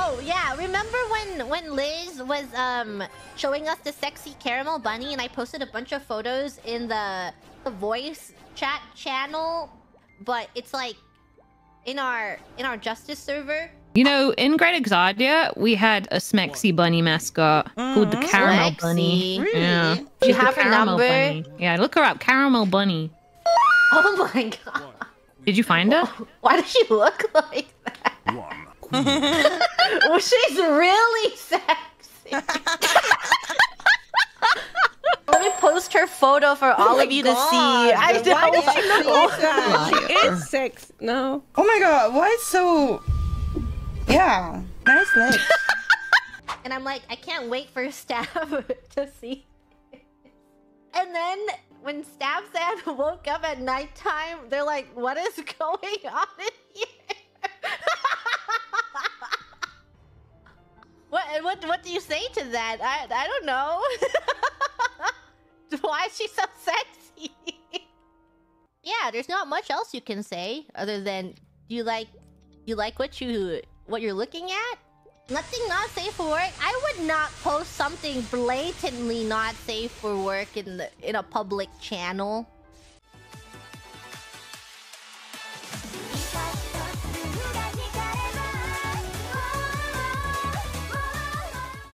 Oh yeah, remember when when Liz was um showing us the sexy caramel bunny and I posted a bunch of photos in the, the voice chat channel, but it's like in our in our justice server. You know, in Great Exodia, we had a Smexy bunny mascot called the Caramel Smexy. Bunny. Really? Yeah. Do you have her Caramel number? Bunny. Yeah, look her up. Caramel Bunny. Oh my god. Did you find her? Why does she look like that? well, she's really sexy. Let me post her photo for oh all of you to see. God, I why don't does she look like that? She is sex. No. Oh my god, why so... Yeah, nice legs. And I'm like, I can't wait for Stab to see. And then when Stab San woke up at nighttime, they're like, what is going on in here? What what what do you say to that? I I don't know. Why is she so sexy? yeah, there's not much else you can say other than you like you like what you what you're looking at. Nothing not safe for work. I would not post something blatantly not safe for work in the in a public channel.